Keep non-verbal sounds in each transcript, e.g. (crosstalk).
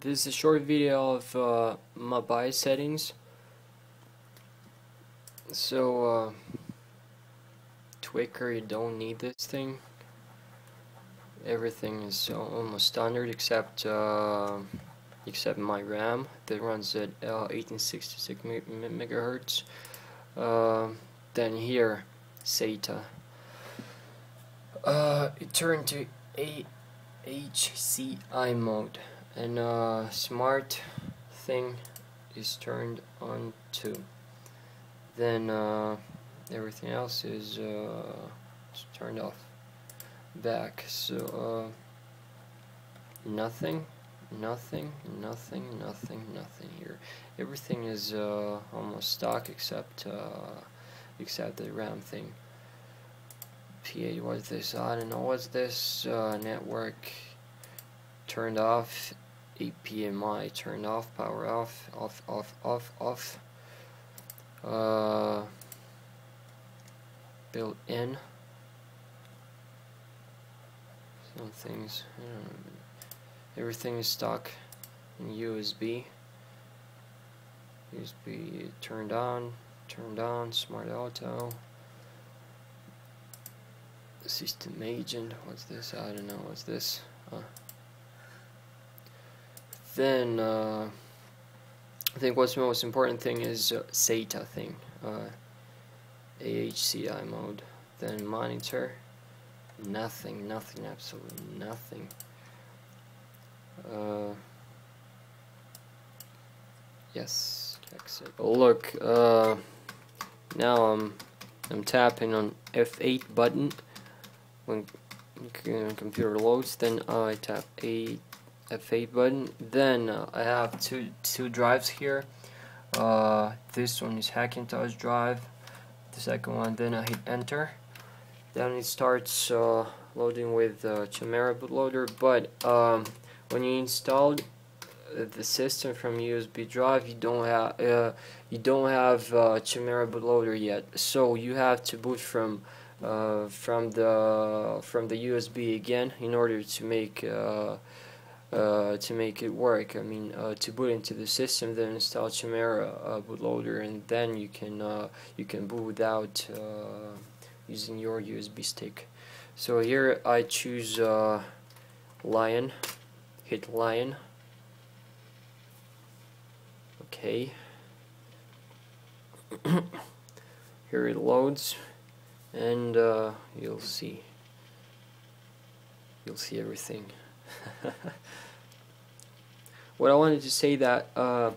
This is a short video of uh, my BIOS settings. So, uh, Twicker, you don't need this thing. Everything is almost standard except uh, except my RAM that runs at uh, 1866 megahertz. Uh, then here, SATA. Uh, it turned to a HCI mode and uh, smart thing is turned on too. Then uh, everything else is, uh, turned off. Back so uh, nothing nothing nothing nothing nothing here. Everything is uh, almost stock except uh, except the RAM thing. PA what's this? Don't know what's this network turned off APMI turned off power off off off off off. Uh, built in. Some things everything is stock in USB USB turned on turned on smart auto. System agent what's this? I don't know what's this then uh, I think what's the most important thing is uh, SATA thing uh, AHCI mode. Then monitor. Nothing nothing absolutely nothing. Uh, yes exit oh look uh, now I'm I'm tapping on F8 button. When computer loads then I tap A F8 button. Then uh, I have two two drives here. Uh, this one is Hackintosh drive the second one then I hit enter. Then it starts uh, loading with uh, Chimera bootloader but um, when you installed the system from USB drive you don't have uh, you don't have uh, Chimera bootloader yet. So you have to boot from uh, from the from the USB again in order to make uh, to make it work. I mean, uh, to boot into the system, then install Chimera uh, bootloader, and then you can uh, you can boot without uh, using your USB stick. So here I choose Lion, hit Lion. Okay. (coughs) here it loads, and you'll see. You'll see everything. (laughs) what I wanted to say that uh,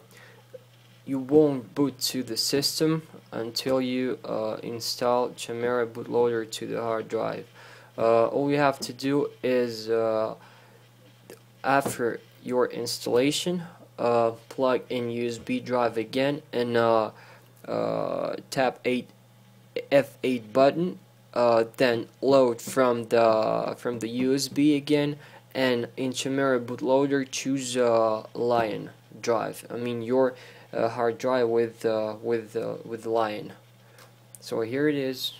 you won't boot to the system until you uh, install Chimera bootloader to the hard drive. Uh, all you have to do is uh, after your installation uh, plug in USB drive again and uh, tap 8 F8 button then load from the from the USB again and in Chimera bootloader choose uh, Lion drive. I mean your uh, hard drive with uh, with uh, with Lion. So here it is